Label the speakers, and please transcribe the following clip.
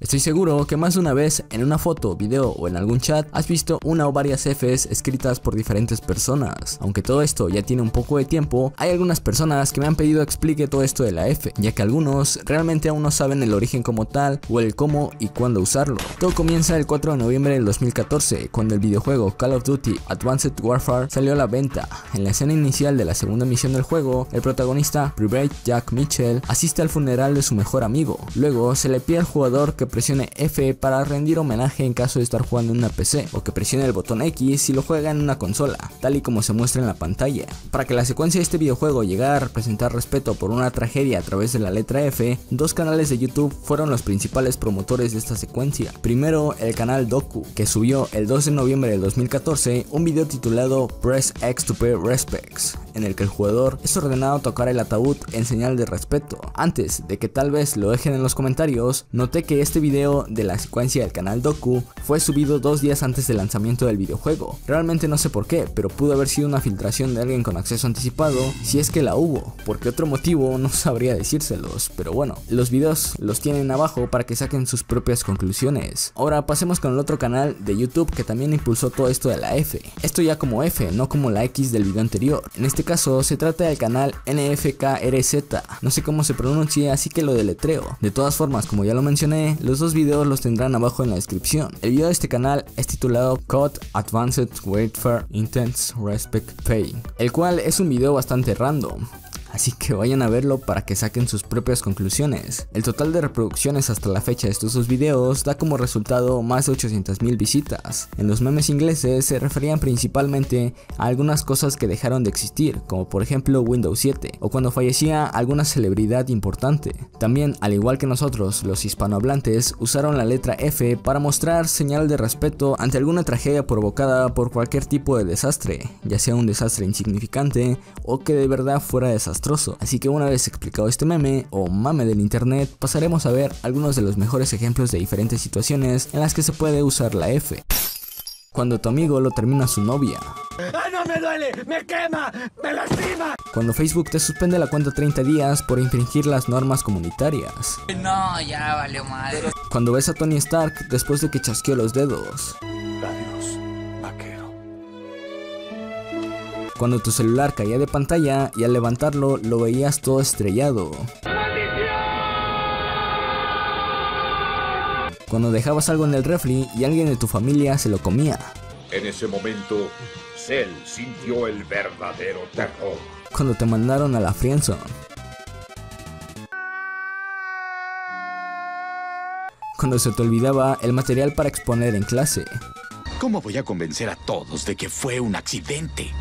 Speaker 1: Estoy seguro que más de una vez en una foto, video o en algún chat has visto una o varias Fs escritas por diferentes personas. Aunque todo esto ya tiene un poco de tiempo, hay algunas personas que me han pedido explique todo esto de la F, ya que algunos realmente aún no saben el origen como tal o el cómo y cuándo usarlo. Todo comienza el 4 de noviembre del 2014, cuando el videojuego Call of Duty Advanced Warfare salió a la venta. En la escena inicial de la segunda misión del juego, el protagonista, Private Jack Mitchell, asiste al funeral de su mejor amigo. Luego se le pide al jugador que presione F para rendir homenaje en caso de estar jugando en una PC, o que presione el botón X si lo juega en una consola, tal y como se muestra en la pantalla. Para que la secuencia de este videojuego llegara a representar respeto por una tragedia a través de la letra F, dos canales de YouTube fueron los principales promotores de esta secuencia. Primero, el canal Doku, que subió el 2 de noviembre del 2014 un video titulado Press X to Pay Respects, en el que el jugador es ordenado tocar el ataúd en señal de respeto. Antes de que tal vez lo dejen en los comentarios, noté que este video de la secuencia del canal Doku fue subido dos días antes del lanzamiento del videojuego. Realmente no sé por qué, pero pudo haber sido una filtración de alguien con acceso anticipado, si es que la hubo, porque otro motivo no sabría decírselos, pero bueno, los videos los tienen abajo para que saquen sus propias conclusiones. Ahora pasemos con el otro canal de YouTube que también impulsó todo esto de la F. Esto ya como F, no como la X del video anterior. En este caso se trata del canal NFKRZ, no sé cómo se pronuncia, así que lo deletreo. De todas formas, como ya lo mencioné, los dos videos los tendrán abajo en la descripción. El video de este canal es titulado Code Advanced Warfare Intense Respect Pay, el cual es un video bastante random así que vayan a verlo para que saquen sus propias conclusiones. El total de reproducciones hasta la fecha de estos dos videos da como resultado más de 800.000 visitas. En los memes ingleses se referían principalmente a algunas cosas que dejaron de existir, como por ejemplo Windows 7, o cuando fallecía alguna celebridad importante. También, al igual que nosotros, los hispanohablantes usaron la letra F para mostrar señal de respeto ante alguna tragedia provocada por cualquier tipo de desastre, ya sea un desastre insignificante o que de verdad fuera desastroso Así que una vez explicado este meme o mame del internet, pasaremos a ver algunos de los mejores ejemplos de diferentes situaciones en las que se puede usar la F. Cuando tu amigo lo termina su novia.
Speaker 2: ¡Ah, no me duele! ¡Me quema! ¡Me lastima!
Speaker 1: Cuando Facebook te suspende la cuenta 30 días por infringir las normas comunitarias.
Speaker 3: No, ya valió madre.
Speaker 1: Cuando ves a Tony Stark después de que chasqueó los dedos. Cuando tu celular caía de pantalla y al levantarlo lo veías todo estrellado. Cuando dejabas algo en el refri y alguien de tu familia se lo comía.
Speaker 4: En ese momento, Cell sintió el verdadero terror.
Speaker 1: Cuando te mandaron a la friendzone. Cuando se te olvidaba el material para exponer en clase.
Speaker 5: ¿Cómo voy a convencer a todos de que fue un accidente?